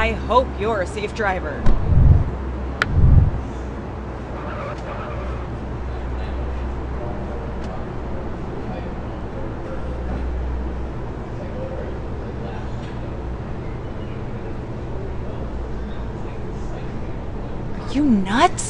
I hope you're a safe driver. Are you nuts?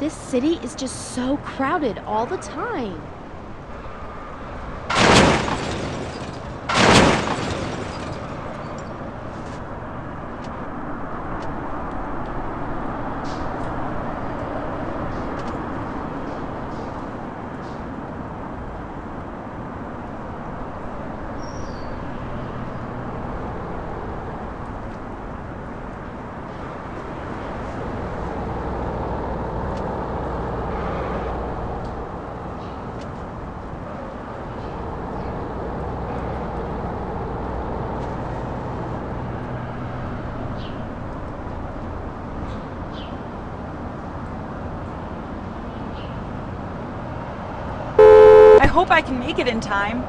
This city is just so crowded all the time. Hope I can make it in time.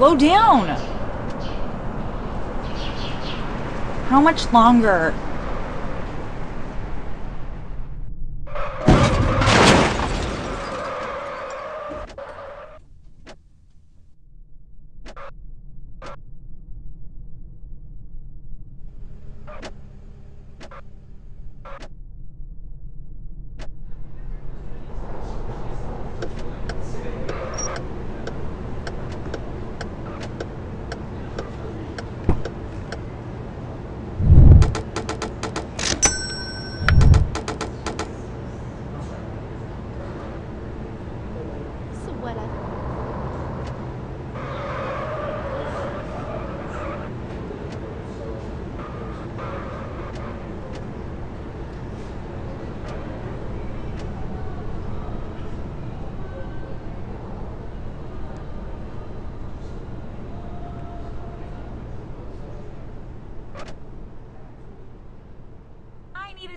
Slow down. How much longer?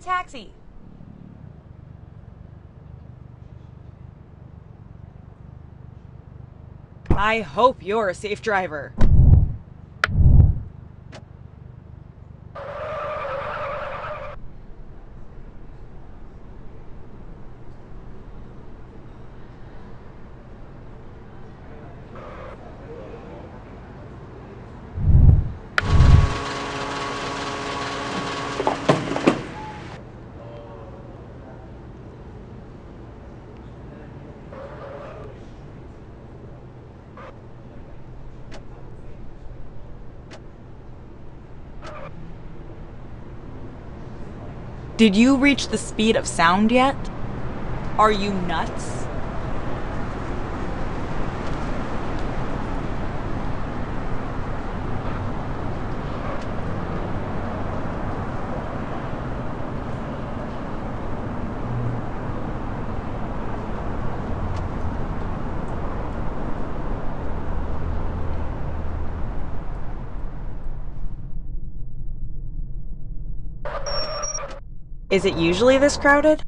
Taxi. I hope you're a safe driver. Did you reach the speed of sound yet? Are you nuts? Is it usually this crowded?